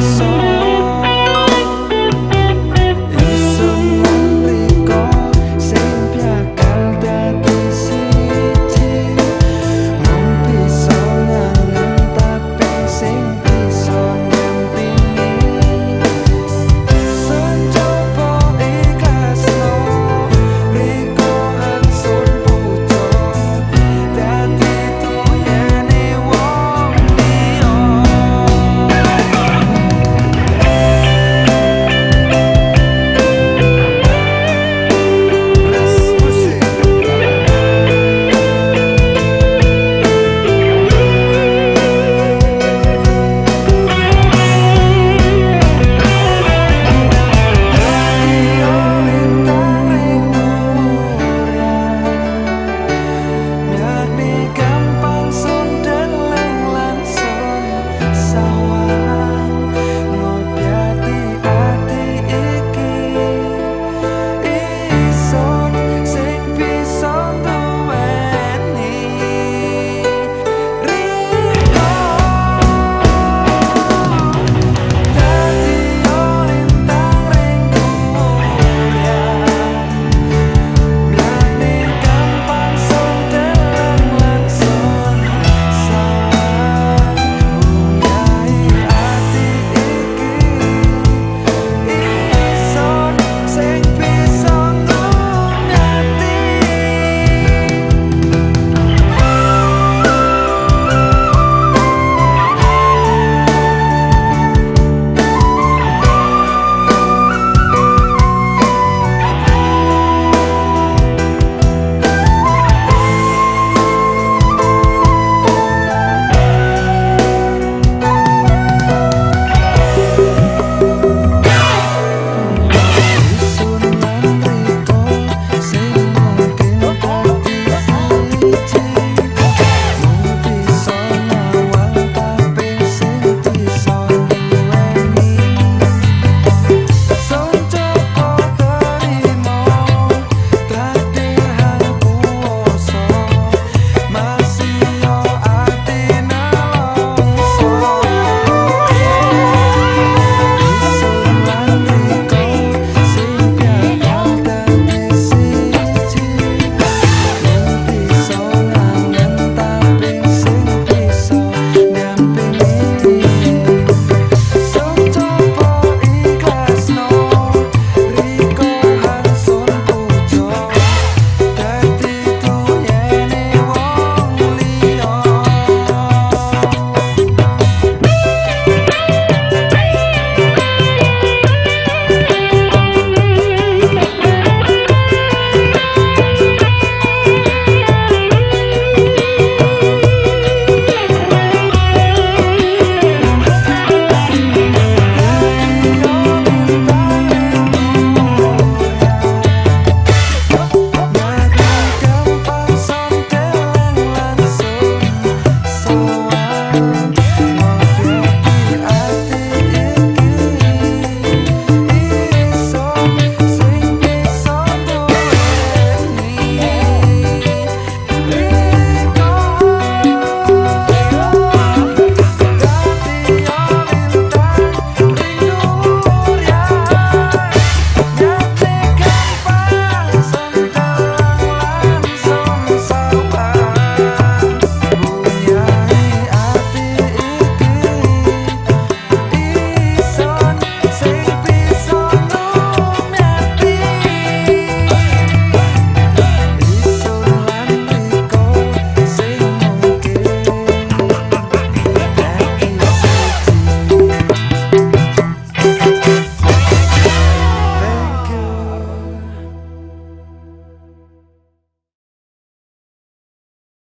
So.